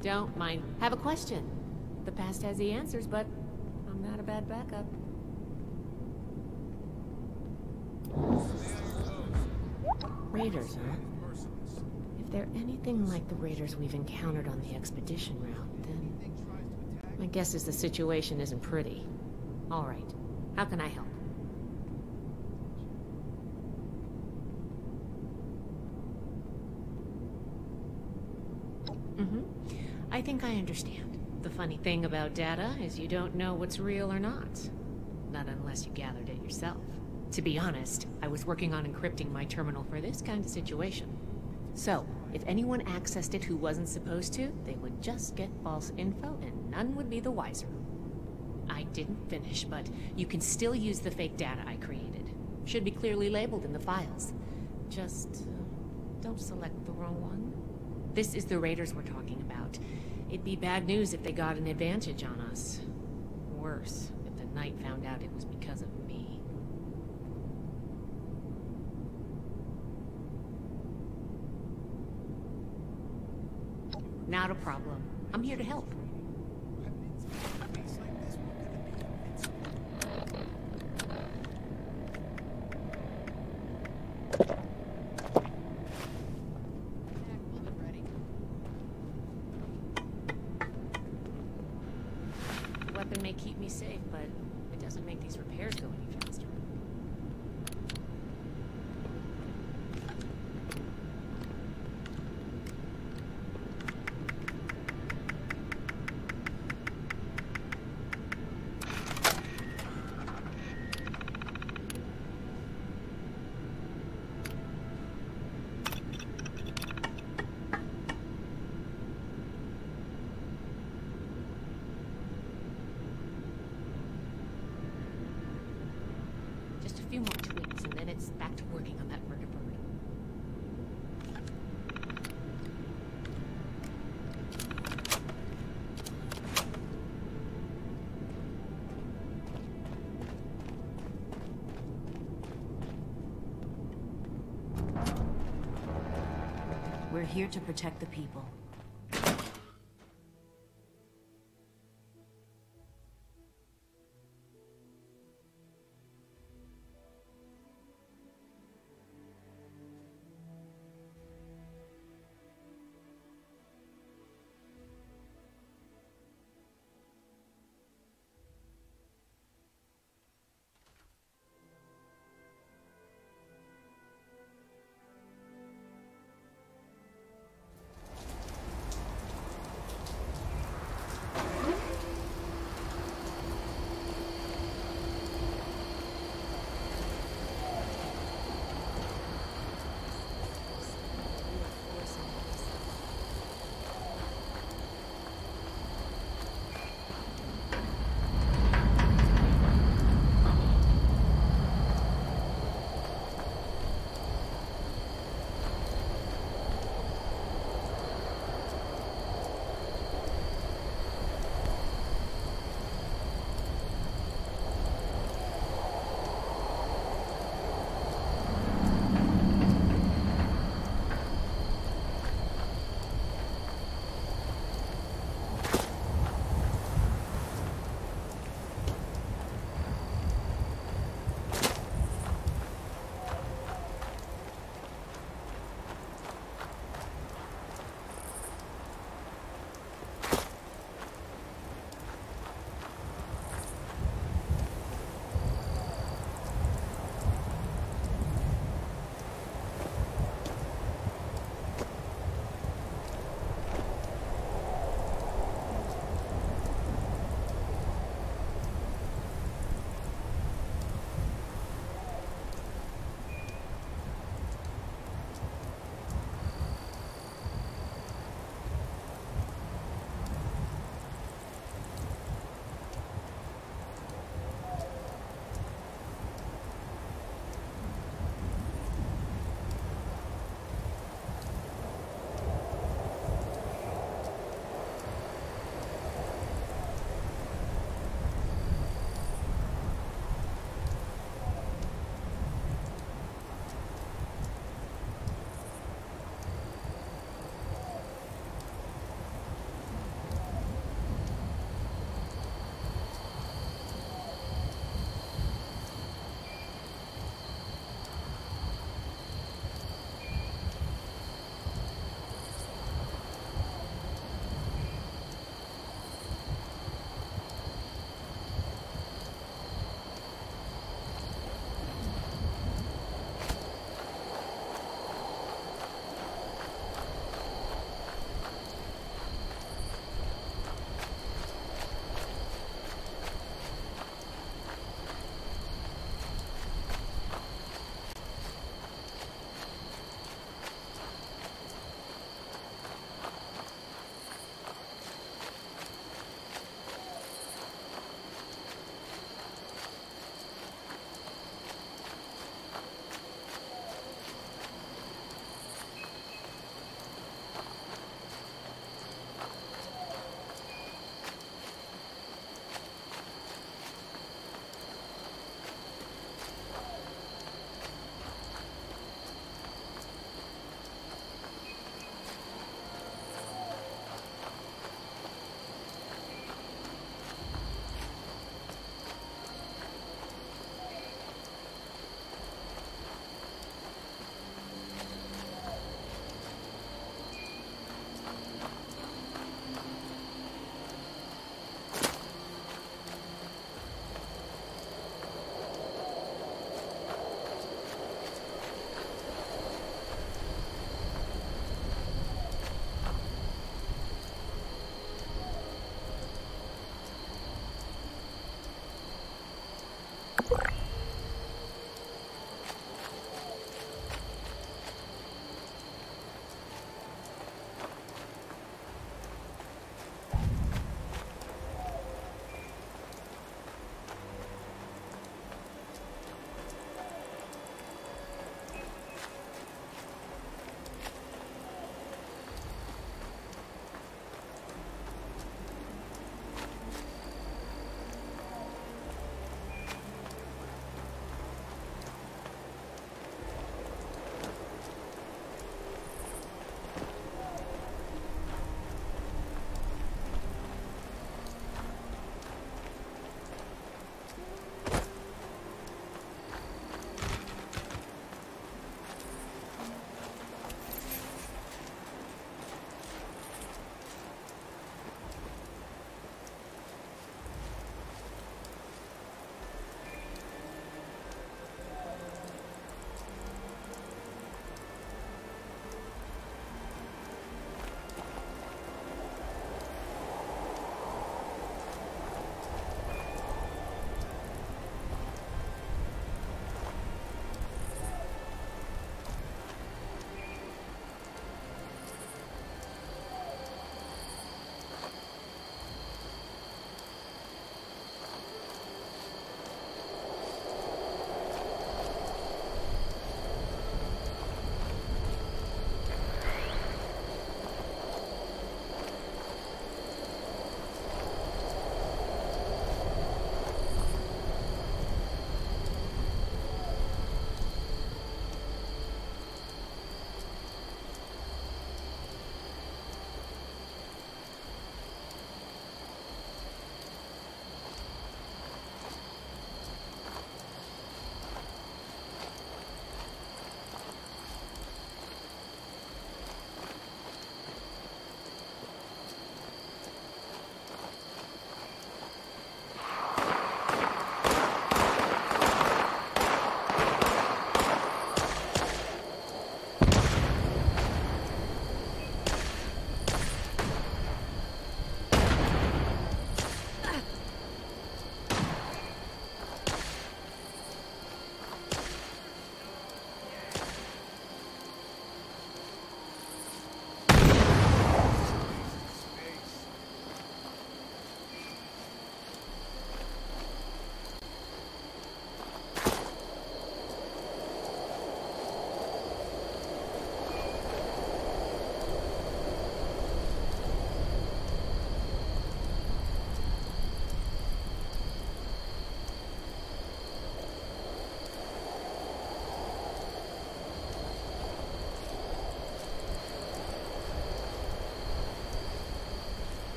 Don't mind. Have a question. The past has the answers, but I'm not a bad backup. Raiders, huh? If they're anything like the raiders we've encountered on the expedition route, then my guess is the situation isn't pretty. All right. How can I help? Mm-hmm. I think I understand. The funny thing about data is you don't know what's real or not. Not unless you gathered it yourself. To be honest, I was working on encrypting my terminal for this kind of situation. So, if anyone accessed it who wasn't supposed to, they would just get false info and none would be the wiser. I didn't finish, but you can still use the fake data I created. Should be clearly labeled in the files. Just uh, don't select the wrong one. This is the raiders we're talking about. It'd be bad news if they got an advantage on us. Worse, if the Knight found out it was because of me. Not a problem. I'm here to help. The weapon may keep me safe, but it doesn't make these repairs go any faster. Just a few more tweaks, and then it's back to working on that murder bird. We're here to protect the people.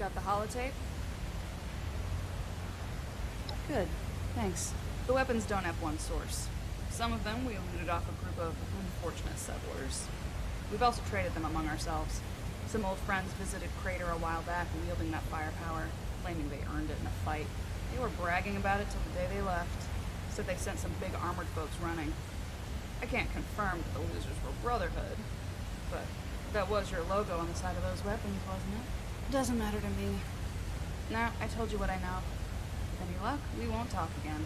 Got the holotape? Good. Thanks. The weapons don't have one source. Some of them we looted off a group of unfortunate settlers. We've also traded them among ourselves. Some old friends visited Crater a while back wielding that firepower, claiming they earned it in a fight. They were bragging about it till the day they left. Said they sent some big armored folks running. I can't confirm that the losers were Brotherhood, but that was your logo on the side of those weapons, wasn't it? Doesn't matter to me. Now, I told you what I know. Any luck, we won't talk again.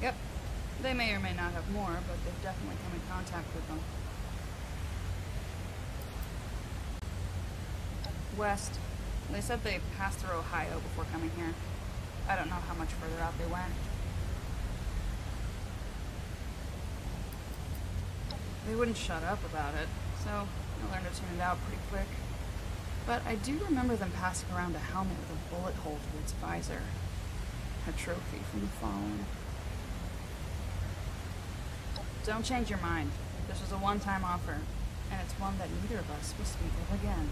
Yep. They may or may not have more, but they've definitely come in contact with them. West. They said they passed through Ohio before coming here. I don't know how much further out they went. They wouldn't shut up about it, so I learned to tune it out pretty quick. But I do remember them passing around a helmet with a bullet hole through its visor. A trophy from the fallen. Don't change your mind. This was a one-time offer, and it's one that neither of us will speak of again.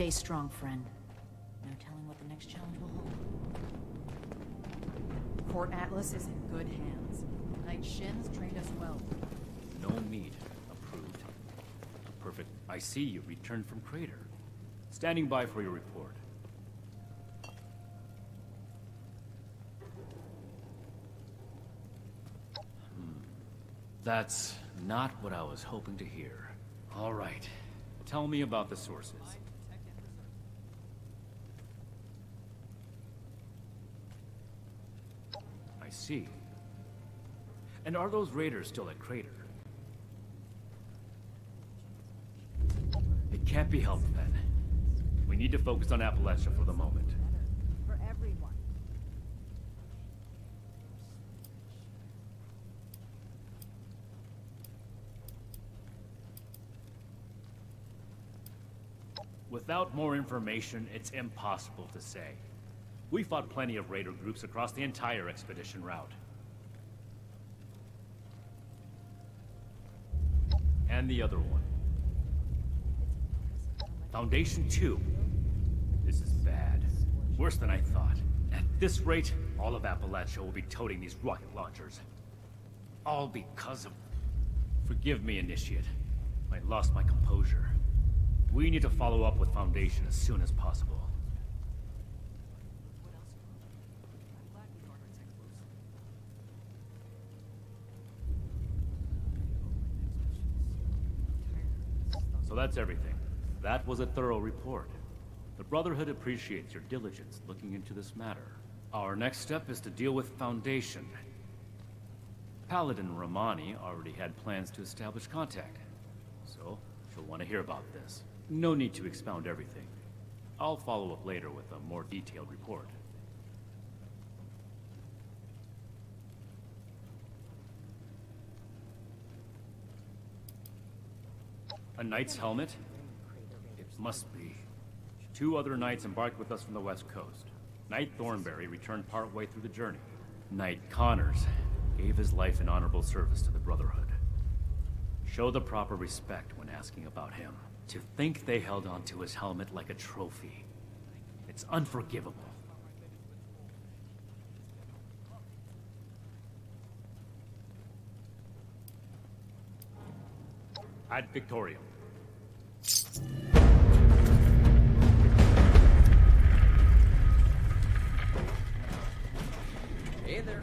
Stay strong, friend. No telling what the next challenge will hold. Port Atlas is in good hands. Knight Shin's trained us well. No meat. Approved. Perfect. I see you returned from Crater. Standing by for your report. Hmm. That's not what I was hoping to hear. All right. Tell me about the sources. I see. And are those raiders still at Crater? It can't be helped then. We need to focus on Appalachia for the moment. For everyone. Without more information, it's impossible to say. We fought plenty of raider groups across the entire expedition route. And the other one. Foundation 2. This is bad. Worse than I thought. At this rate, all of Appalachia will be toting these rocket launchers. All because of... Forgive me, Initiate. I lost my composure. We need to follow up with Foundation as soon as possible. So that's everything. That was a thorough report. The Brotherhood appreciates your diligence looking into this matter. Our next step is to deal with Foundation. Paladin Rahmani already had plans to establish contact, so she'll want to hear about this. No need to expound everything. I'll follow up later with a more detailed report. A knight's helmet? It must be. Two other knights embarked with us from the west coast. Knight Thornberry returned partway through the journey. Knight Connors gave his life in honorable service to the Brotherhood. Show the proper respect when asking about him. To think they held onto his helmet like a trophy. It's unforgivable. Ad Victoriam. Hey there.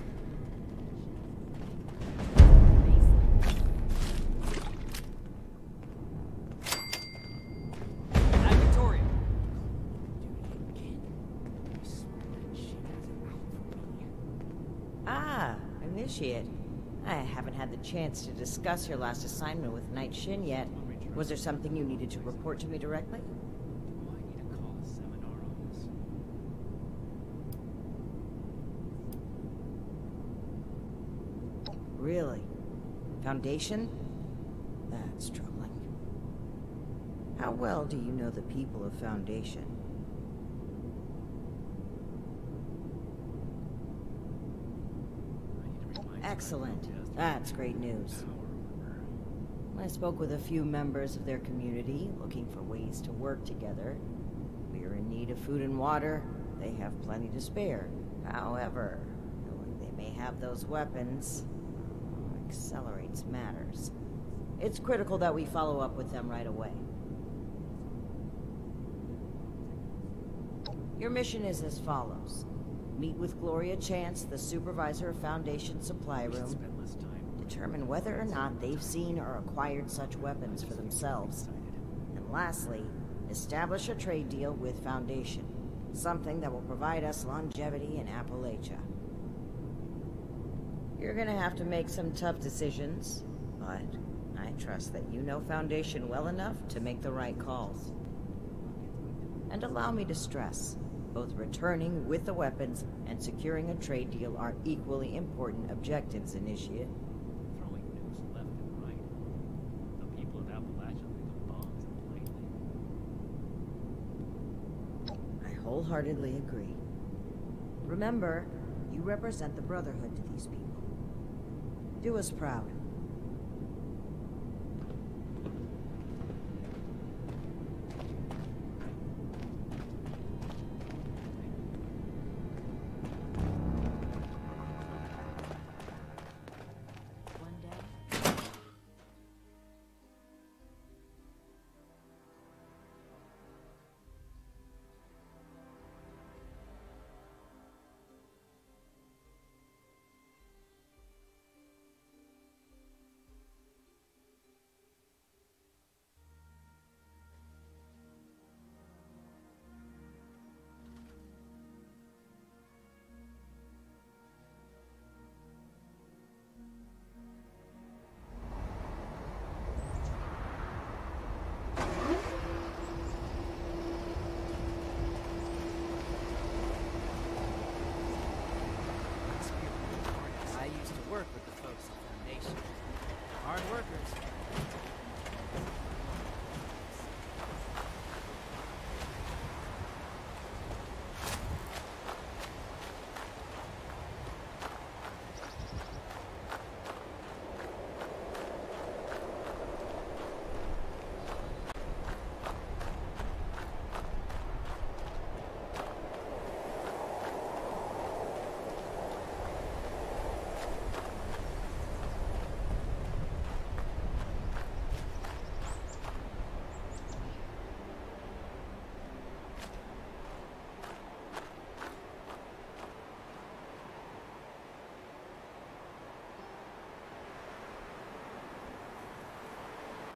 Ah, Initiate. I haven't had the chance to discuss your last assignment with Knight Shin yet. Was there something you needed to report to me directly? Really? Foundation? That's troubling. How well do you know the people of Foundation? Excellent. That's great news. I spoke with a few members of their community, looking for ways to work together. We are in need of food and water. They have plenty to spare. However, knowing they may have those weapons accelerates matters. It's critical that we follow up with them right away. Your mission is as follows. Meet with Gloria Chance, the supervisor of Foundation Supply Room. Determine whether or not they've seen or acquired such weapons for themselves. And lastly, establish a trade deal with Foundation, something that will provide us longevity in Appalachia. You're gonna have to make some tough decisions, but I trust that you know Foundation well enough to make the right calls. And allow me to stress, both returning with the weapons and securing a trade deal are equally important objectives, Initiate. Throwing nukes left and right. The people of Appalachia think of bombs and lightning. I wholeheartedly agree. Remember, you represent the Brotherhood to these people. Do us proud.